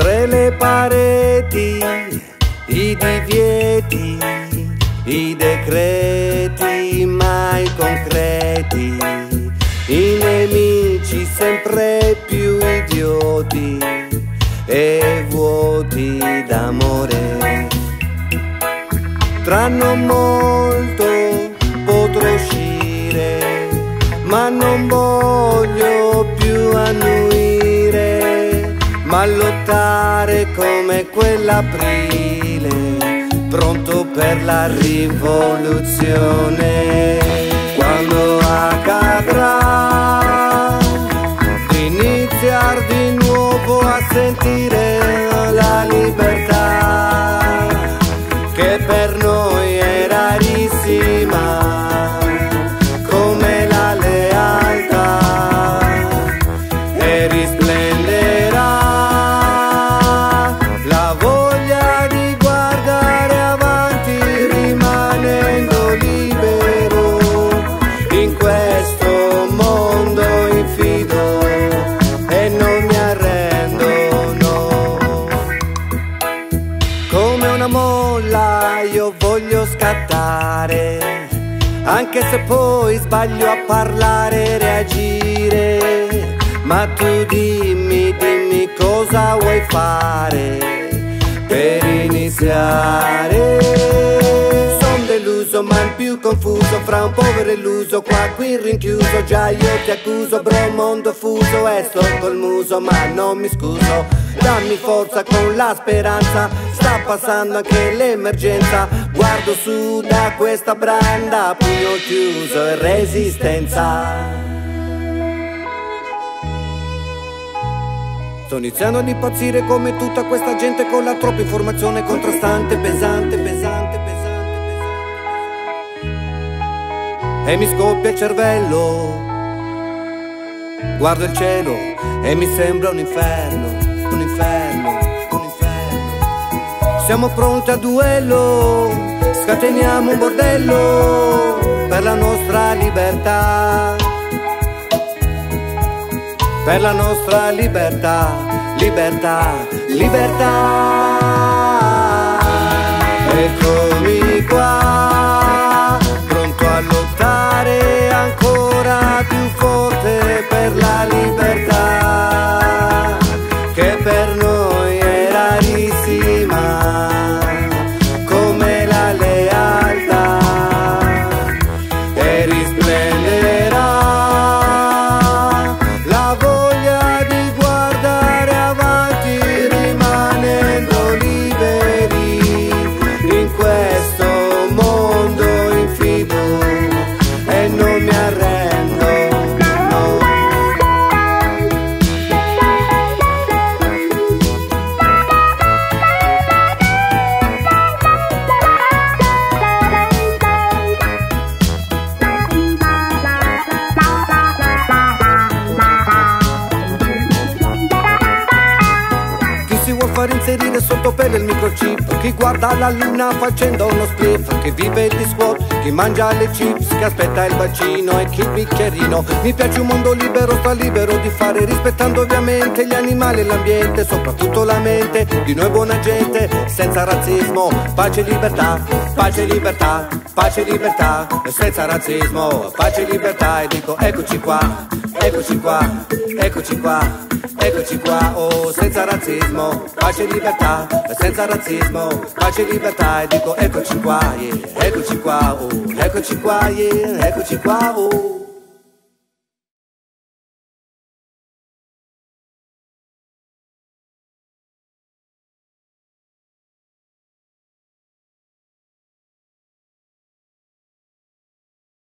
oltre le pareti, i divieti, i decreti mai concreti, i nemici sempre più idioti e vuoti d'amore. Tra non molto potrò uscire, ma non voglio ma lottare come quell'aprile, pronto per la rivoluzione. Quando accadrà di iniziare di nuovo a sentire come una molla io voglio scattare, anche se poi sbaglio a parlare e reagire. Ma tu dimmi, dimmi cosa vuoi fare per iniziare. Sono deluso, ma il più confuso fra un povero illuso qua qui rinchiuso. Già io ti accuso, bro, mondo fuso e sto col muso, ma non mi scuso. Dammi forza con la speranza, sta passando anche l'emergenza. Guardo su da questa branda, pugno chiuso e resistenza. Sto iniziando ad impazzire come tutta questa gente con la troppa informazione contrastante, pesante, pesante, pesante, pesante. E mi scoppia il cervello. Guardo il cielo e mi sembra un inferno, un inferno, un inferno. Siamo pronti a duello, scateniamo un bordello per la nostra libertà per la nostra libertà, libertà, libertà. Eccomi qua, si vuol far inserire sotto pelle il microchip? Chi guarda la luna facendo uno spliff Chi vive il squat, chi mangia le chips? Chi aspetta il bacino? E chi il bicchierino? Mi piace un mondo libero, sta libero di fare Rispettando ovviamente gli animali e l'ambiente Soprattutto la mente di noi buona gente. Senza razzismo, pace e libertà Pace e libertà, pace e libertà. Senza razzismo, pace e libertà. E dico eccoci qua, eccoci qua, eccoci qua Eccoci qua, oh, senza razzismo, pace e libertà, senza razzismo, pace e libertà, e dico eccoci qua, yeah, eccoci qua, oh, eccoci qua, yeah, eccoci qua, oh.